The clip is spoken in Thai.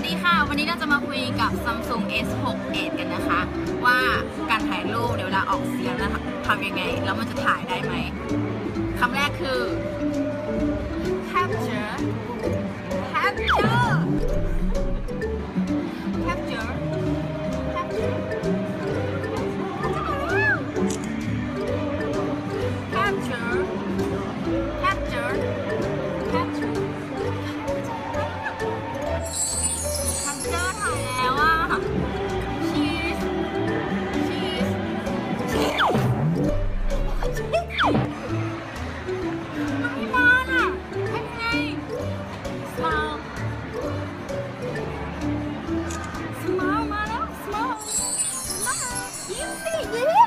วัสดีค่ะ วันนี้เราจะมาคุยกับ Samsung S6 Edge กันนะคะ ว่าการถ่ายรูปเดี๋ยวเวลาออกเสียงนะคะทำยังไง แล้วมันจะถ่ายได้ไหมคำแรกคือ You see this?